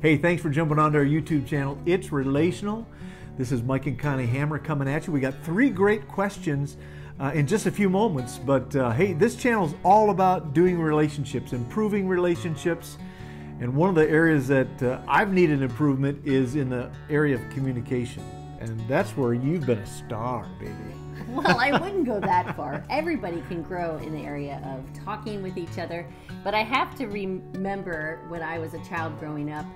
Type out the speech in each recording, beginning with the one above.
Hey, thanks for jumping onto our YouTube channel. It's Relational. This is Mike and Connie Hammer coming at you. We got three great questions uh, in just a few moments. But uh, hey, this channel is all about doing relationships, improving relationships. And one of the areas that uh, I've needed improvement is in the area of communication. And that's where you've been a star, baby. well, I wouldn't go that far. Everybody can grow in the area of talking with each other. But I have to remember when I was a child growing up,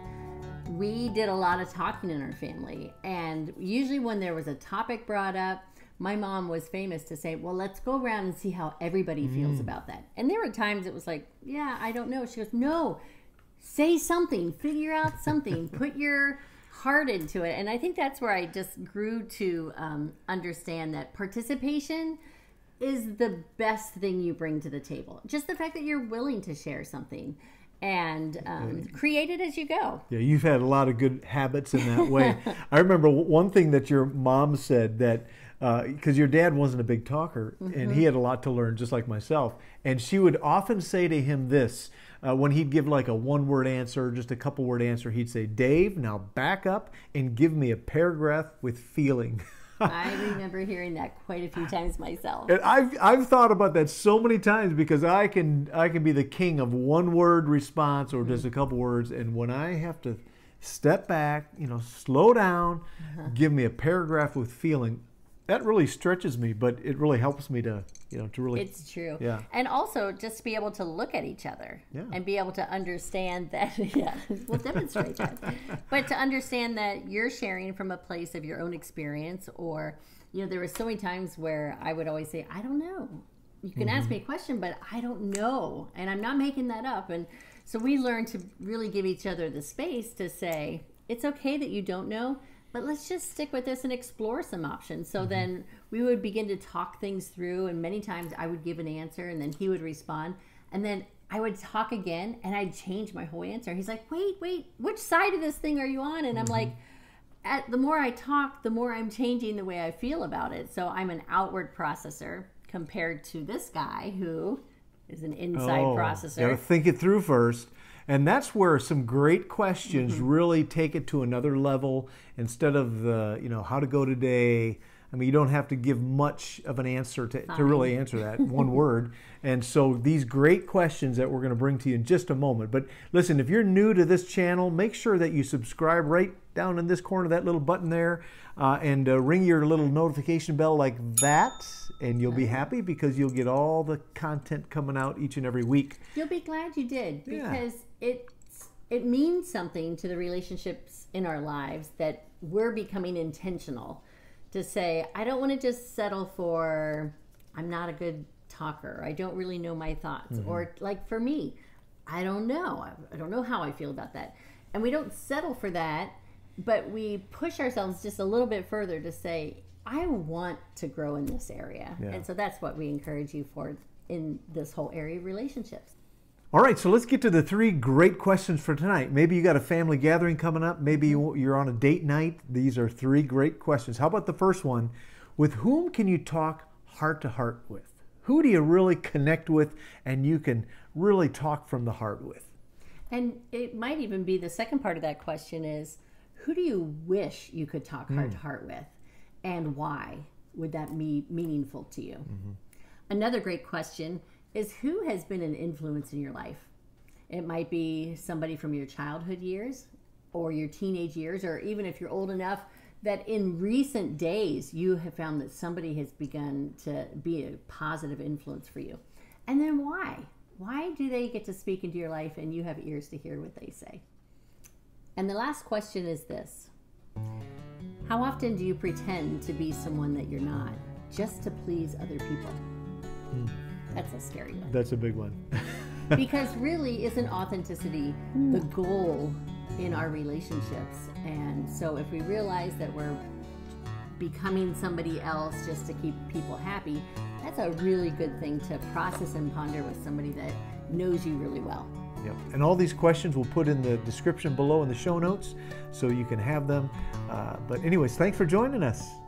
we did a lot of talking in our family. And usually, when there was a topic brought up, my mom was famous to say, Well, let's go around and see how everybody feels Mm. about that. And there were times it was like, Yeah, I don't know. She goes, No, say something, figure out something, put your heart into it. And I think that's where I just grew to um, understand that participation is the best thing you bring to the table. Just the fact that you're willing to share something and um, create it as you go. Yeah, you've had a lot of good habits in that way. I remember one thing that your mom said that because your dad wasn't a big talker and he had a lot to learn, just like myself. And she would often say to him this uh, when he'd give like a one word answer, just a couple word answer, he'd say, Dave, now back up and give me a paragraph with feeling. I remember hearing that quite a few times myself. And I've I've thought about that so many times because I can I can be the king of one word response or just a mm-hmm. couple words, and when I have to step back, you know, slow down, uh-huh. give me a paragraph with feeling, that really stretches me, but it really helps me to you know to really It's true. Yeah. And also just to be able to look at each other Yeah. and be able to understand that, yeah, we'll demonstrate that. But to understand that you're sharing from a place of your own experience, or, you know, there were so many times where I would always say, I don't know. You can ask mm-hmm. me a question, but I don't know. And I'm not making that up. And so we learn to really give each other the space to say, it's okay that you don't know, but let's just stick with this and explore some options. So mm-hmm. then we would begin to talk things through, and many times I would give an answer, and then he would respond, and then I would talk again, and I'd change my whole answer. He's like, "Wait, wait, which side of this thing are you on?" And I'm mm-hmm. like, at, "The more I talk, the more I'm changing the way I feel about it." So I'm an outward processor compared to this guy who is an inside Oh, processor. Gotta think it through first. And that's where some great questions Mm-hmm. really take it to another level instead of the, you know, how to go today. I mean, you don't have to give much of an answer to, to really answer that one word. And so these great questions that we're going to bring to you in just a moment. But listen, if you're new to this channel, make sure that you subscribe right down in this corner, that little button there, uh, and uh, ring your little notification bell like that, and you'll be uh-huh. happy because you'll get all the content coming out each and every week. You'll be glad you did Yeah. because it it means something to the relationships in our lives that we're becoming intentional to say I don't want to just settle for I'm not a good talker. I don't really know my thoughts mm-hmm. or like for me, I don't know. I don't know how I feel about that. And we don't settle for that, but we push ourselves just a little bit further to say I want to grow in this area. Yeah. And so that's what we encourage you for in this whole area of relationships. All right, so let's get to the three great questions for tonight. Maybe you got a family gathering coming up. Maybe you- mm-hmm. you're on a date night. These are three great questions. How about the first one? With whom can you talk heart to heart with? Who do you really connect with and you can really talk from the heart with? And it might even be the second part of that question is who do you wish you could talk hmm. heart to heart with and why would that be meaningful to you? Another great question is who has been an influence in your life? It might be somebody from your childhood years or your teenage years, or even if you're old enough that in recent days you have found that somebody has begun to be a positive influence for you. And then why? Why do they get to speak into your life and you have ears to hear what they say? And the last question is this How often do you pretend to be someone that you're not just to please other people? Hmm. That's a scary one. That's a big one. because really isn't authenticity the hmm. goal in our relationships? And so if we realize that we're becoming somebody else just to keep people happy that's a really good thing to process and ponder with somebody that knows you really well Yep. And all these questions we'll put in the description below in the show notes so you can have them. Uh, but, anyways, thanks for joining us.